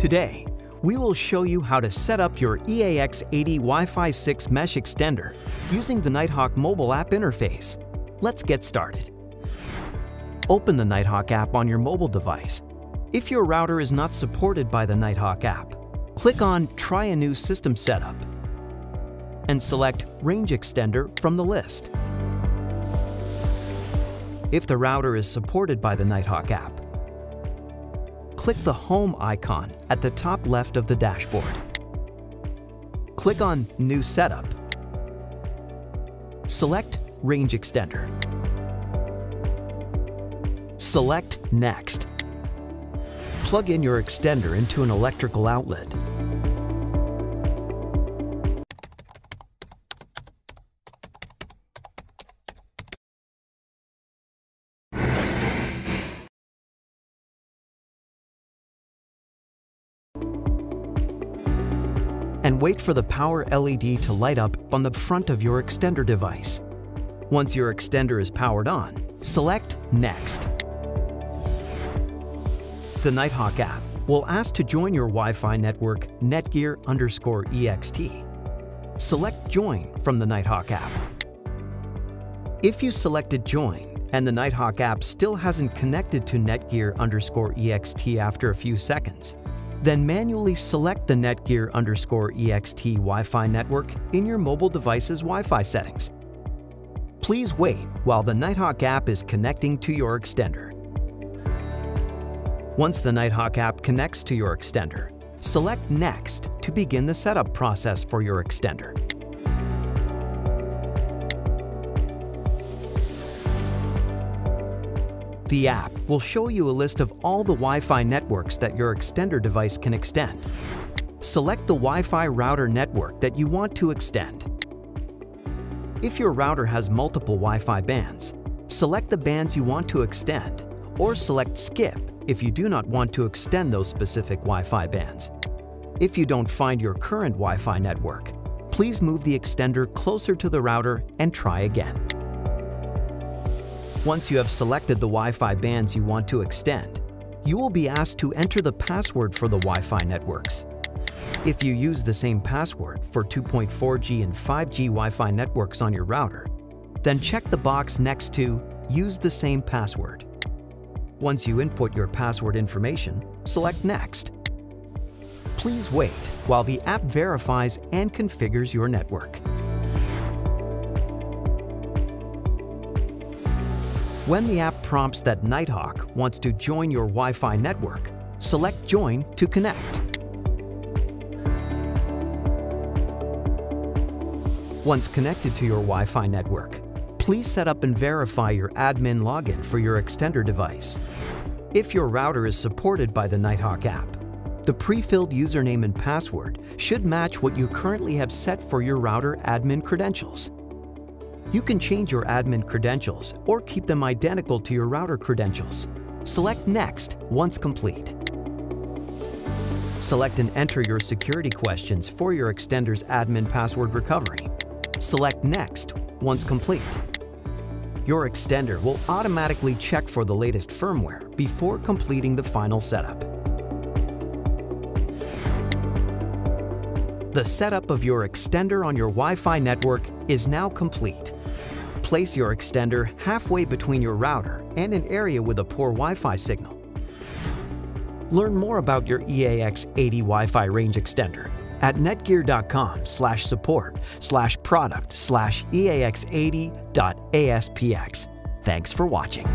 Today, we will show you how to set up your EAX80 Wi-Fi 6 mesh extender using the Nighthawk mobile app interface. Let's get started. Open the Nighthawk app on your mobile device. If your router is not supported by the Nighthawk app, click on Try a new system setup and select Range Extender from the list. If the router is supported by the Nighthawk app, click the Home icon at the top left of the dashboard. Click on New Setup. Select Range Extender. Select Next. Plug in your extender into an electrical outlet. And wait for the power LED to light up on the front of your extender device. Once your extender is powered on, select Next. The Nighthawk app will ask to join your Wi-Fi network Netgear underscore EXT. Select Join from the Nighthawk app. If you selected Join and the Nighthawk app still hasn't connected to Netgear underscore EXT after a few seconds, then manually select the Netgear underscore EXT Wi-Fi network in your mobile device's Wi-Fi settings. Please wait while the Nighthawk app is connecting to your extender. Once the Nighthawk app connects to your extender, select Next to begin the setup process for your extender. The app will show you a list of all the Wi-Fi networks that your extender device can extend. Select the Wi-Fi router network that you want to extend. If your router has multiple Wi-Fi bands, select the bands you want to extend, or select Skip if you do not want to extend those specific Wi-Fi bands. If you don't find your current Wi-Fi network, please move the extender closer to the router and try again. Once you have selected the Wi-Fi bands you want to extend, you will be asked to enter the password for the Wi-Fi networks. If you use the same password for 2.4G and 5G Wi-Fi networks on your router, then check the box next to Use the same password. Once you input your password information, select Next. Please wait while the app verifies and configures your network. When the app prompts that Nighthawk wants to join your Wi-Fi network, select Join to connect. Once connected to your Wi-Fi network, please set up and verify your admin login for your extender device. If your router is supported by the Nighthawk app, the pre-filled username and password should match what you currently have set for your router admin credentials. You can change your admin credentials or keep them identical to your router credentials. Select Next once complete. Select and enter your security questions for your extender's admin password recovery. Select Next once complete. Your extender will automatically check for the latest firmware before completing the final setup. The setup of your extender on your Wi-Fi network is now complete. Place your extender halfway between your router and an area with a poor Wi-Fi signal. Learn more about your EAX80 Wi-Fi range extender at netgear.com slash support slash product slash EAX80.ASPX. Thanks for watching.